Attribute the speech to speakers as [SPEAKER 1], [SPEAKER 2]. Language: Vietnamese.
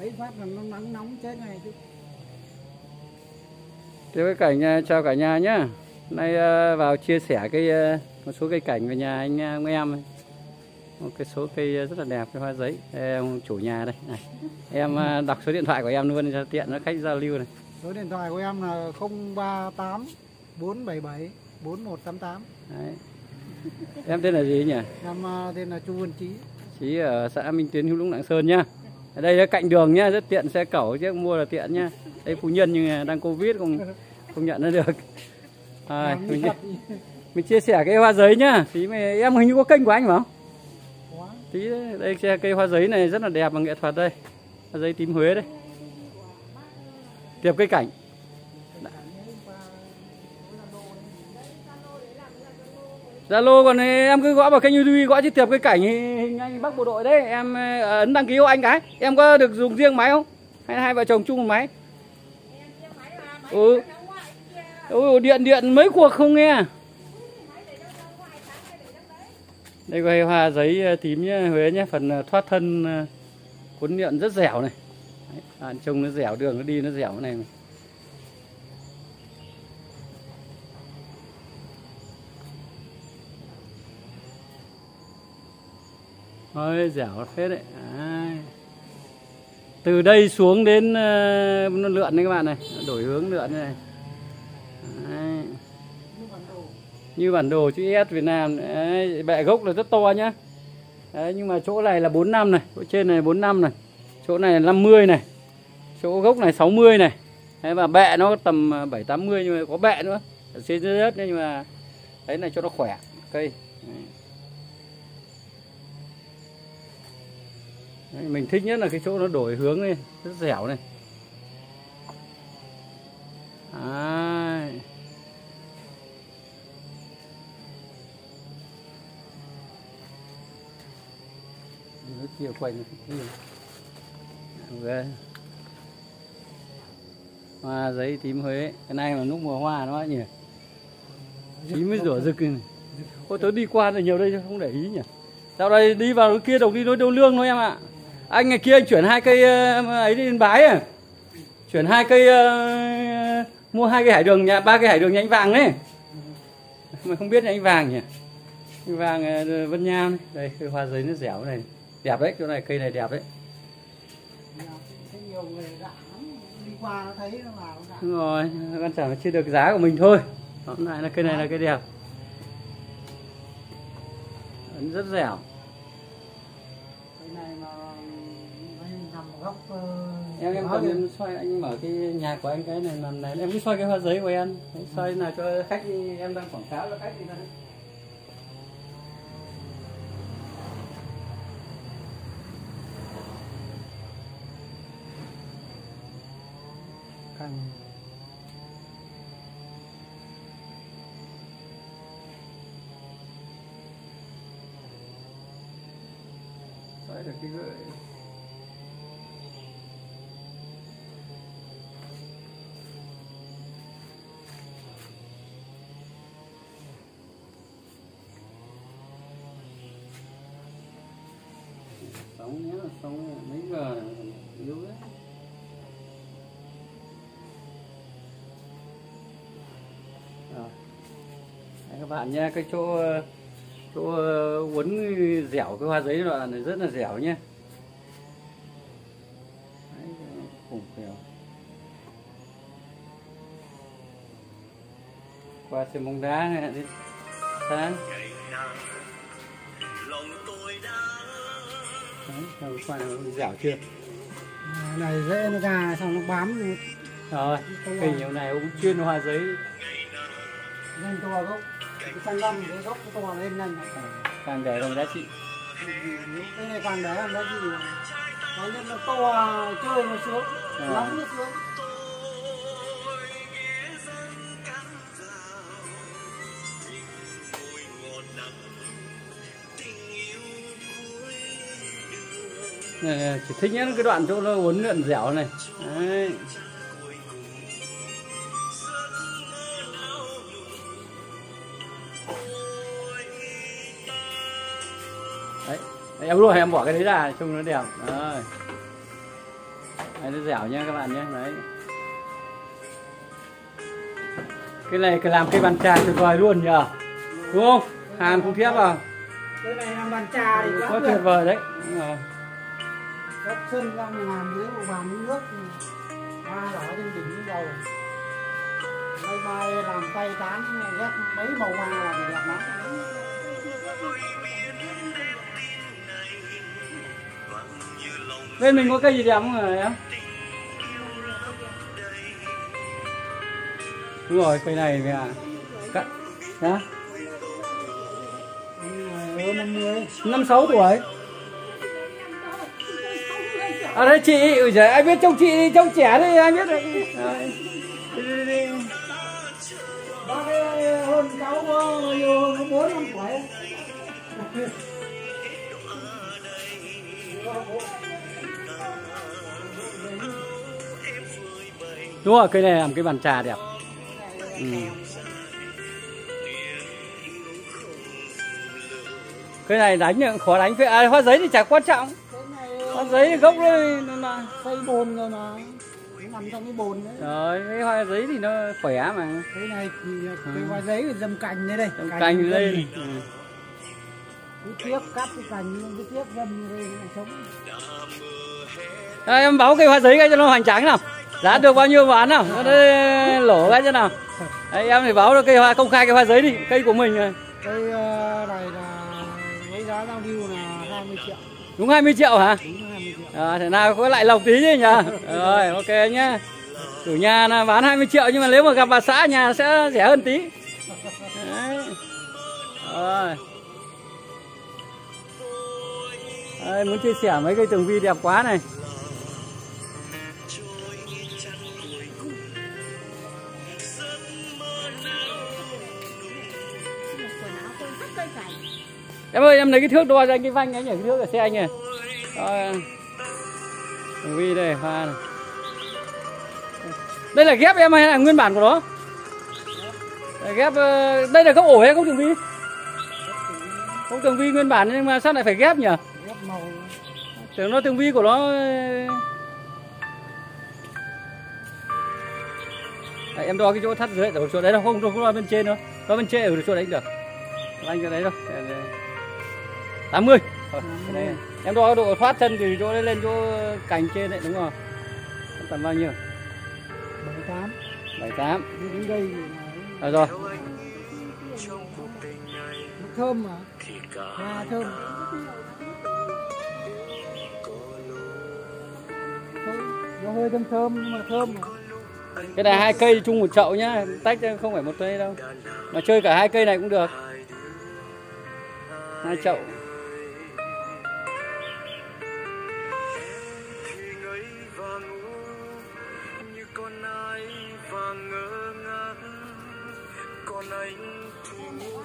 [SPEAKER 1] thấy phát là nó nắng nóng chết ngay chứ
[SPEAKER 2] Thế với cảnh chào cả nhà nhá. Nay à, vào chia sẻ cái à, một số cây cảnh về nhà anh à, ông em. Một cái số cây rất là đẹp cái hoa giấy. Em chủ nhà đây. Này. Em đọc số điện thoại của em luôn cho tiện nó khách giao lưu này.
[SPEAKER 1] số điện thoại của em là 038 477 4188
[SPEAKER 2] Đấy. Em tên là gì nhỉ?
[SPEAKER 1] em tên là Chu Văn Chí
[SPEAKER 2] Chí ở xã Minh Tiến, Hữu Lũng, Lạng Sơn nhá. Ở đây là cạnh đường nhá, rất tiện xe cẩu chứ mua là tiện nhá. Đây phu nhân nhưng mà đang Covid không không nhận nó được. À, mình, mình chia sẻ cái hoa giấy nhá. Tí mà em hình như có kênh của anh phải không? Tí đây, đây cây hoa giấy này rất là đẹp và nghệ thuật đây. Hoa giấy tím Huế đây. Tiệp cây cảnh. Zalo còn em cứ gõ vào kênh YouTube gõ chi tiệp cái cảnh hình anh Bắc bộ đội đấy, em ờ, ấn đăng ký hộ anh cái. Em có được dùng riêng máy không? Hay là hai vợ chồng chung một máy? Ừ. Ôi, điện điện mấy cuộc không nghe. Đây có hoa giấy tím nhá, Huế nhé, phần ờ, thoát thân cuốn điện rất dẻo này. Đấy, bạn trông nó dẻo, đường nó đi nó dẻo này. Ôi dẻo phết đấy. À. Từ đây xuống đến uh, nó lượn đấy các bạn này, nó đổi hướng lượn này. Đấy như bản đồ chữ S Việt Nam đấy, bẹ gốc là rất to nhá. Đấy, nhưng mà chỗ này là 4 năm này. Chỗ trên này 4 năm này. Chỗ này là 50 này. Chỗ gốc này 60 này. Đấy, và bẹ nó tầm ờ, 7 80 nhưng mà có bẹ nữa. Ở trên dưới đất nhưng mà đấy là cho nó khỏe cây. Okay. Đấy, mình thích nhất là cái chỗ nó đổi hướng này rất dẻo này. Đấy. nó kia quanh nó thích ok hoa giấy tím Huế cái này là lúc mùa hoa nó nhỉ? Tím mới rửa rực này. Ôi tớ đi qua là nhiều đây chứ không để ý nhỉ? Dạo đây đi vào kia đồng đi đối đâu lương thôi em ạ? Anh ngày kia anh chuyển hai cây ờ, ấy đi yên bái à? Chuyển hai cây uh, Mua hai cây hải đường nhà ba cây hải đường nhánh vàng đấy Mà không biết nhánh vàng nhỉ? Anh vàng uh, Vân Nham này. Đây cây hoa giấy nó dẻo này. Đẹp đấy, chỗ này cây này đẹp đấy. Đúng rồi, quan trọng là chưa được giá của mình thôi. Tóm lại là cây này là cây đẹp. Rất dẻo.
[SPEAKER 1] Góc ờ,
[SPEAKER 2] em em cần em xoay anh mở cái nhà của anh cái này lần này em cứ xoay cái hoa giấy của em. Đấy, xoay nào cho khách em đang quảng cáo cho khách đi đây
[SPEAKER 1] cành.
[SPEAKER 2] Xoay được cái gợi sống nhé sống mấy giờ này, yếu đấy Rồi. Đấy, các bạn nha cái chỗ chỗ ờ, uốn dẻo cái hoa giấy đoạn này rất là dẻo nhé. Đấy, khủng khiếp. Qua xem bóng đá này đi. Sáng. Đấy, qua này dẻo chưa
[SPEAKER 1] này dễ nó ra xong nó bám
[SPEAKER 2] rồi cây nhiều này cũng chuyên hoa giấy.
[SPEAKER 1] Lên to gốc. Cái sang năm cái gốc to lên nhanh.
[SPEAKER 2] Càng để đồng giá trị.
[SPEAKER 1] Cái này càng để làm giá trị. Nó nhất nó to chơi nó sướng
[SPEAKER 2] À.
[SPEAKER 1] lắm nó sướng
[SPEAKER 2] này, này, chỉ thích nhất cái đoạn chỗ nó uốn lượn dẻo này. Đấy. Đấy. Đấy, em luôn em bỏ cái đấy ra trông nó đẹp. Đấy. Đấy, nó dẻo nha các bạn nhé. Đấy. Cái này làm cây bàn trà tuyệt vời luôn nhờ. Đúng không? Hàn cũng thiếp vào.
[SPEAKER 1] Cái này làm bàn trà thì quá tuyệt.
[SPEAKER 2] vời đấy. Đúng rồi.
[SPEAKER 1] Đất sân mình làm dưới bàn với nước hoa đỏ trên đỉnh dầu mai mai làm tay tán ghép mấy màu hoa là đẹp lắm.
[SPEAKER 2] Bên mình có cây gì đẹp không hả em? Đúng rồi cây này mẹ Cắt. Hả?
[SPEAKER 1] năm
[SPEAKER 2] sáu tuổi à đấy chị ui giời ai biết trông chị đi trông trẻ đi ai biết được Rồi. Đi, đi, đi.
[SPEAKER 1] bác ấy hơn cháu có nhiều có bốn năm tuổi
[SPEAKER 2] đúng rồi cây này làm cái bàn trà đẹp ừ. cây này đánh cũng khó đánh Phê- à, hoa giấy thì chả quan trọng
[SPEAKER 1] này
[SPEAKER 2] hoa giấy thì gốc nó là
[SPEAKER 1] xây bồn rồi mà. Nằm trong cái bồn đấy.
[SPEAKER 2] Rồi cái hoa giấy thì nó khỏe mà.
[SPEAKER 1] Cái này thì cái hoa giấy phải dầm cành đây đây
[SPEAKER 2] Trồng cành lên ừ.
[SPEAKER 1] cứ tiếp cắt cái cành cứ tiếp dâm đây sống.
[SPEAKER 2] À, em báo cây hoa giấy cái cho nó hoành tráng nào. Giá được bao nhiêu bán nào nó đây lỗ cái cho nào. Đấy, em thì báo được cây hoa công khai cây hoa giấy đi cây của mình rồi.
[SPEAKER 1] cây ờ, này là
[SPEAKER 2] đúng 20 triệu hả
[SPEAKER 1] đúng 20 triệu
[SPEAKER 2] À, thế nào có lại lọc tí chứ nhỉ? Rồi, ok nhá. Chủ nhà là bán 20 triệu nhưng mà nếu mà gặp bà xã nhà sẽ rẻ hơn tí. Đấy. Rồi. Đây, muốn chia sẻ mấy cây tường vi đẹp quá này. Em ơi, em lấy cái thước đo cho anh cái vanh anh nhỉ, cái thước ở xe anh. Rồi. Tường vi đây, hoa này. Đây là ghép em hay là nguyên bản của nó? Đây, ghép ờ, đây là gốc ổ hay gốc tường vi? Gốc tường vi nguyên bản nhưng mà sao lại phải ghép nhỉ?
[SPEAKER 1] ghép màu
[SPEAKER 2] Tưởng nó tường vi của nó Đấy, em đo cái chỗ thắt dưới ở chỗ đấy đâu không đo bên trên đâu đo bên trên ở chỗ đấy cũng được anh chỗ đấy đâu tám mươi. Em đo độ thoát chân từ chỗ đấy lên chỗ cành trên đấy đúng không? Tầm bao nhiêu?
[SPEAKER 1] 78
[SPEAKER 2] bảy tám.
[SPEAKER 1] Đi đến đây là
[SPEAKER 2] rồi.
[SPEAKER 1] Nước thơm mà hoa thơm. thơm nó hơi thơm thơm nhưng mà thơm mà.
[SPEAKER 2] Cái này hai cây chung một chậu nhá. Tách không phải một cây đâu. Mà chơi cả hai cây này cũng được. Hai chậu
[SPEAKER 3] anh thì ngu